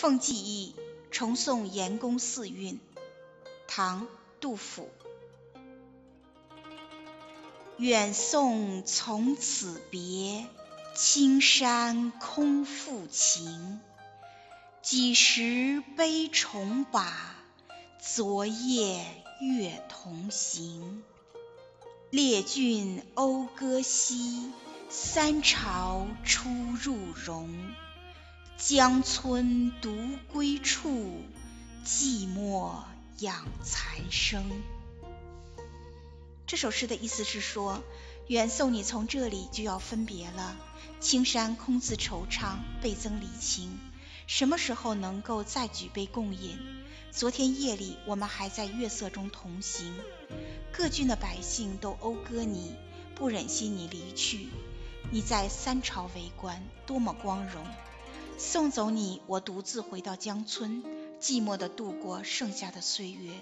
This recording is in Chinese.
奉记忆重送严公四韵，唐·杜甫。远送从此别，青山空复情。几时悲重把，昨夜月同行。列郡讴歌西，三朝出入荣。江村独归处，寂寞养残生。这首诗的意思是说，远送你从这里就要分别了，青山空自惆怅，倍增离情。什么时候能够再举杯共饮？昨天夜里我们还在月色中同行，各郡的百姓都讴歌你，不忍心你离去。你在三朝为官，多么光荣！送走你，我独自回到江村，寂寞地度过剩下的岁月。